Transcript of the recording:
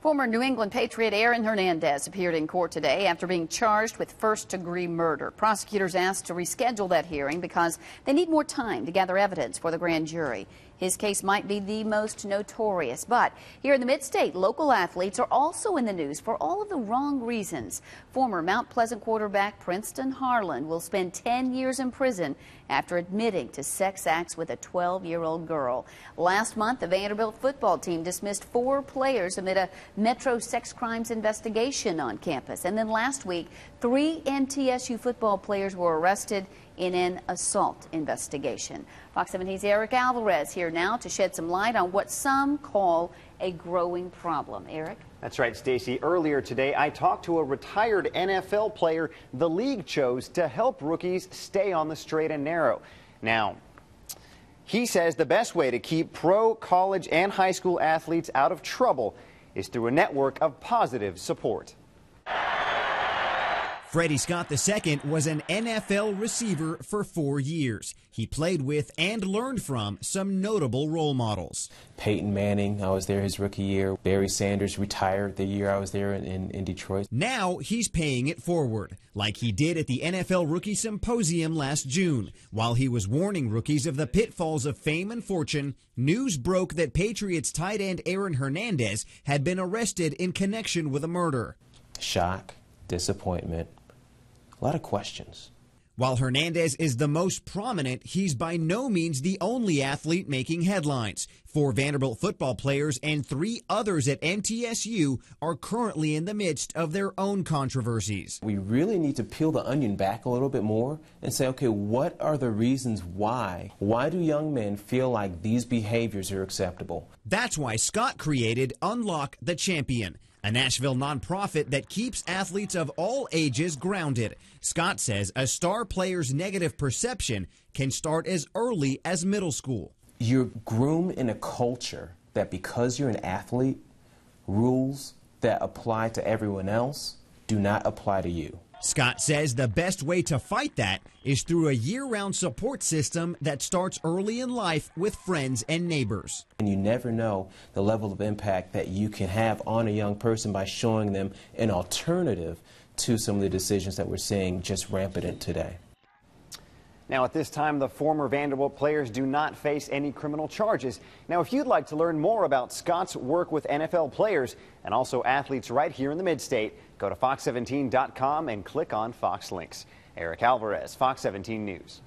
Former New England Patriot Aaron Hernandez appeared in court today after being charged with first degree murder. Prosecutors asked to reschedule that hearing because they need more time to gather evidence for the grand jury. His case might be the most notorious, but here in the mid-state, local athletes are also in the news for all of the wrong reasons. Former Mount Pleasant quarterback Princeton Harlan will spend 10 years in prison after admitting to sex acts with a 12-year-old girl. Last month, the Vanderbilt football team dismissed four players amid a Metro sex crimes investigation on campus. And then last week, three MTSU football players were arrested in an assault investigation. Fox 17's Eric Alvarez here now to shed some light on what some call a growing problem. Eric? That's right, Stacy. Earlier today, I talked to a retired NFL player the league chose to help rookies stay on the straight and narrow. Now, he says the best way to keep pro, college, and high school athletes out of trouble is through a network of positive support. Freddie Scott II was an NFL receiver for four years. He played with and learned from some notable role models. Peyton Manning, I was there his rookie year. Barry Sanders retired the year I was there in, in, in Detroit. Now he's paying it forward, like he did at the NFL Rookie Symposium last June. While he was warning rookies of the pitfalls of fame and fortune, news broke that Patriots tight end Aaron Hernandez had been arrested in connection with a murder. Shock, disappointment, a lot of questions. While Hernandez is the most prominent, he's by no means the only athlete making headlines. Four Vanderbilt football players and three others at MTSU are currently in the midst of their own controversies. We really need to peel the onion back a little bit more and say, okay, what are the reasons why? Why do young men feel like these behaviors are acceptable? That's why Scott created Unlock the Champion a Nashville nonprofit that keeps athletes of all ages grounded. Scott says a star player's negative perception can start as early as middle school. You're groomed in a culture that because you're an athlete, rules that apply to everyone else do not apply to you. Scott says the best way to fight that is through a year round support system that starts early in life with friends and neighbors. And you never know the level of impact that you can have on a young person by showing them an alternative to some of the decisions that we're seeing just rampant today. Now, at this time, the former Vanderbilt players do not face any criminal charges. Now, if you'd like to learn more about Scott's work with NFL players and also athletes right here in the mid-state, go to fox17.com and click on Fox Links. Eric Alvarez, Fox 17 News.